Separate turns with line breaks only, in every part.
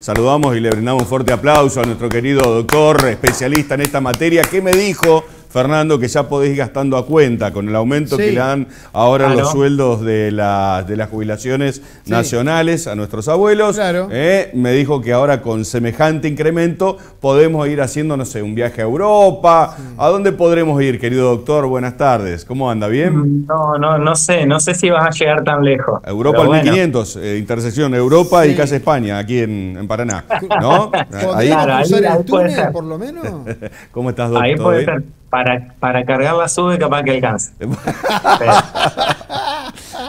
Saludamos y le brindamos un fuerte aplauso a nuestro querido doctor, especialista en esta materia, que me dijo, Fernando, que ya podéis ir gastando a cuenta con el aumento
Sí.
que le dan ahora
Claro.
los sueldos de, la- de las jubilaciones
Sí.
nacionales a nuestros abuelos.
Claro.
Eh, me dijo que ahora con semejante incremento podemos ir haciendo, no sé, un viaje a Europa. ¿A dónde podremos ir, querido doctor? Buenas tardes. ¿Cómo anda? ¿Bien?
No, no, no sé, no sé si vas a llegar tan lejos.
Europa al
bueno,
1500, eh, intersección Europa y. Casa España, aquí en, en Paraná. ¿No? Ahí,
¿Podríamos
Claro, ahí-
cruzar
ahí
el túnel, por lo menos?
¿Cómo estás, doctor?
Ahí
¿Todo
puede ser. Para, para cargar la sube capaz que alcance.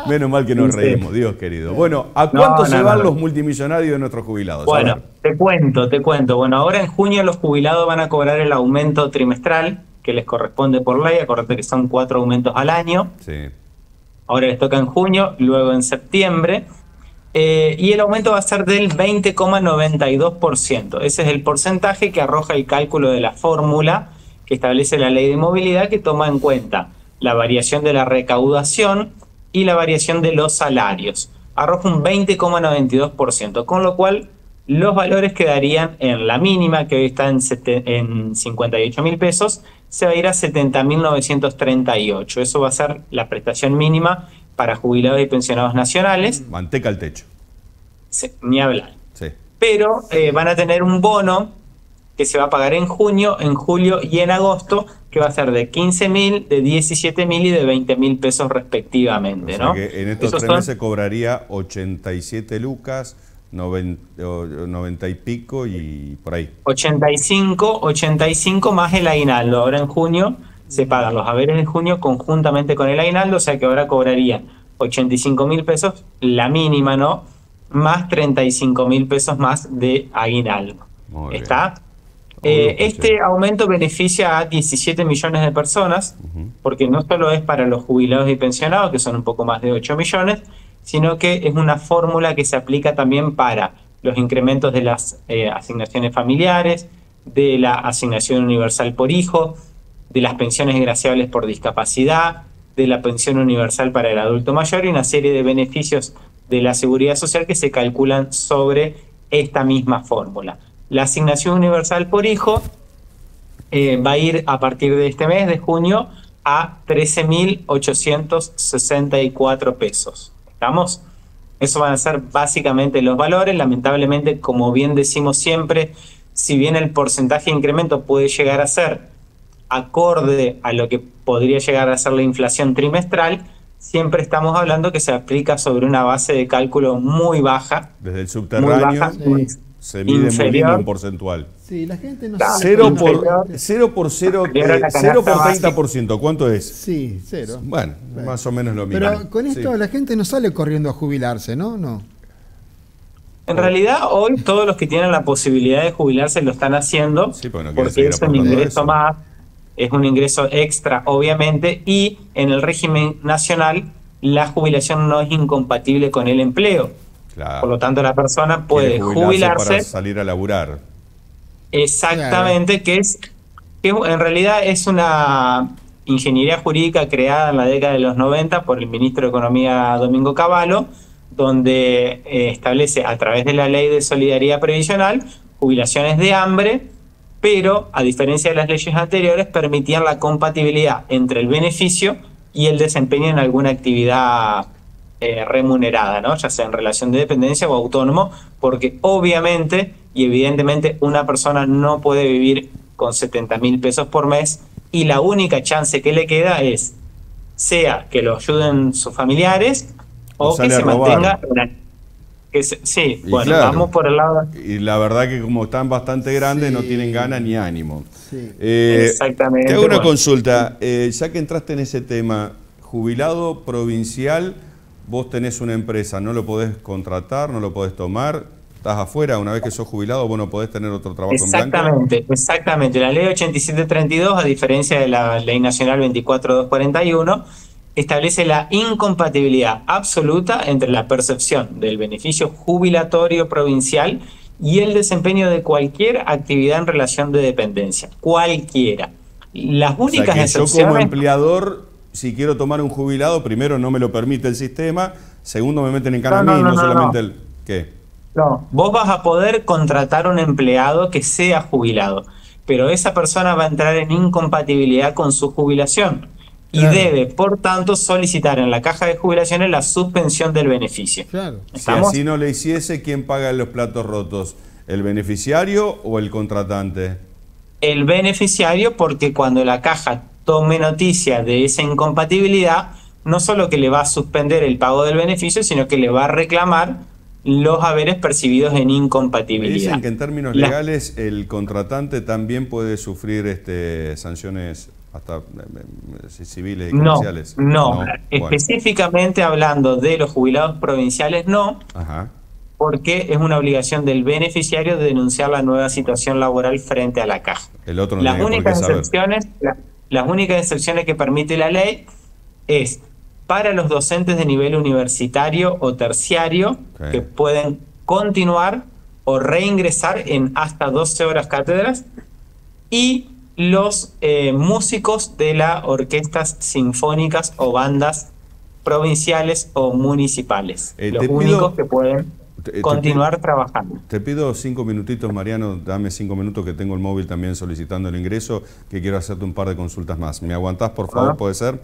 Menos mal que nos
Sí.
reímos, Dios querido. Bueno, ¿a cuánto
no,
se
no,
van
no.
los multimillonarios de nuestros jubilados?
Bueno, te cuento, te cuento. Bueno, ahora en junio los jubilados van a cobrar el aumento trimestral que les corresponde por ley. Acuérdate que son cuatro aumentos al año.
Sí.
Ahora les toca en junio, luego en septiembre. Eh, y el aumento va a ser del 20,92%. Ese es el porcentaje que arroja el cálculo de la fórmula que establece la ley de movilidad que toma en cuenta la variación de la recaudación y la variación de los salarios. Arroja un 20,92%, con lo cual los valores quedarían en la mínima, que hoy está en, en 58 mil pesos, se va a ir a 70.938. Eso va a ser la prestación mínima para jubilados y pensionados nacionales,
Manteca al techo.
Se- ni hablar.
Sí.
Pero eh, van a tener un bono que se va a pagar en junio, en julio y en agosto, que va a ser de 15 mil, de 17 mil y de 20 mil pesos
O
respectivamente.
sea
¿no?
que en estos
Esos
tres
son-
meses cobraría 87 lucas, 90, o- 90 y pico y por ahí.
85, 85 más el aguinaldo. Ahora en junio se pagan los haberes de junio conjuntamente con el aguinaldo, o sea que ahora cobrarían 85 mil pesos, la mínima, ¿no? Más 35 mil pesos más de aguinaldo.
Muy bien.
¿Está?
Muy
Eh, este aumento beneficia a 17 millones de personas, porque no solo es para los jubilados y pensionados, que son un poco más de 8 millones, sino que es una fórmula que se aplica también para los incrementos de las eh, asignaciones familiares, de la asignación universal por hijo, de las pensiones graciables por discapacidad, de la pensión universal para el adulto mayor y una serie de beneficios de la seguridad social que se calculan sobre esta misma fórmula. La asignación universal por hijo eh, va a ir a partir de este mes, de junio, a 13.864 pesos. ¿Estamos? Eso van a ser básicamente los valores. Lamentablemente, como bien decimos siempre, si bien el porcentaje de incremento puede llegar a ser acorde a lo que podría llegar a ser la inflación trimestral, siempre estamos hablando que se aplica sobre una base de cálculo muy baja,
Desde el
muy
subterráneo
baja,
Sí.
Se mide muy lindo en porcentual.
Sí, la gente no
Claro.
sabe.
Por,
inferior.
cero por cero,
Inferior a
eh,
la
cero por
canasta
30%, ¿cuánto es?
Sí, cero.
Bueno, más o menos lo mismo.
Pero con esto
Sí.
la gente no sale corriendo a jubilarse, ¿no? No.
En realidad, hoy todos los que tienen la posibilidad de jubilarse lo están haciendo
Sí, porque no
porque es un ingreso
eso.
más, es un ingreso extra, obviamente, y en el régimen nacional la jubilación no es incompatible con el empleo.
Claro.
Por lo tanto, la persona puede
jubilarse
jubilarse
para salir a laburar.
exactamente, que es que en realidad es una ingeniería jurídica creada en la década de los 90 por el ministro de Economía Domingo Cavallo, donde eh, establece a través de la ley de solidaridad previsional jubilaciones de hambre, pero a diferencia de las leyes anteriores permitían la compatibilidad entre el beneficio y el desempeño en alguna actividad eh, remunerada, ¿no? ya sea en relación de dependencia o autónomo, porque obviamente y evidentemente una persona no puede vivir con 70 mil pesos por mes y la única chance que le queda es sea que lo ayuden sus familiares
O
o, que se mantenga una- que se- sí,
Y
bueno,
claro.
vamos por el lado
Y la verdad que como están bastante grandes no tienen ganas ni ánimo.
Sí.
Eh,
Exactamente,
Te hago una
bueno.
consulta. Eh, ya que entraste en ese tema, jubilado provincial, vos tenés una empresa, no lo podés contratar, no lo podés tomar, estás afuera, una vez que sos jubilado vos no podés tener otro trabajo en blanco.
Exactamente, exactamente. La ley 8732, a diferencia de la ley nacional 24241, establece la incompatibilidad absoluta entre la percepción del beneficio jubilatorio provincial y el desempeño de cualquier actividad en relación de dependencia, cualquiera. Las
O sea
únicas
que yo como
excepciones
empleador, si quiero tomar un jubilado, primero no me lo permite el sistema, segundo me meten en cana
No,
a mí,
no,
no,
no, no,
solamente
no.
el... ¿Qué?
No, vos vas a poder contratar un empleado que sea jubilado, pero esa persona va a entrar en incompatibilidad con su jubilación y
Claro.
debe, por tanto, solicitar en la caja de jubilaciones la suspensión del beneficio.
Claro.
Si así no le hiciese, ¿quién paga los platos rotos? ¿El beneficiario o el contratante?
El beneficiario, porque cuando la caja tome noticia de esa incompatibilidad, no solo que le va a suspender el pago del beneficio, sino que le va a reclamar los haberes percibidos en
Me
incompatibilidad.
dicen que en términos
La-
legales el contratante también puede sufrir este, sanciones hasta eh, eh, civiles y
No,
comerciales.
no,
Bueno.
específicamente hablando de los jubilados provinciales, no,
Ajá.
porque es una obligación del beneficiario de denunciar la nueva situación laboral frente a la caja.
El otro no
Las únicas excepciones, la- las únicas excepciones que permite la ley es para los docentes de nivel universitario o terciario que pueden continuar o reingresar en hasta 12 horas cátedras y los eh, músicos de las orquestas sinfónicas o bandas provinciales o municipales,
Eh,
los
pido-
únicos que pueden
te- te
continuar trabajando.
Te pido cinco minutitos, Mariano, dame cinco minutos que tengo el móvil también solicitando el ingreso, que quiero hacerte un par de consultas más. ¿Me aguantás, por favor? ¿Puede ser?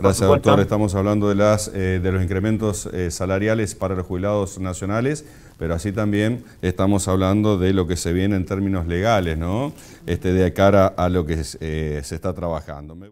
Gracias, doctor. Estamos hablando de, las, eh, de los incrementos eh, salariales para los jubilados nacionales, pero así también estamos hablando de lo que se viene en términos legales, ¿no? Este, de cara a lo que eh, se está trabajando.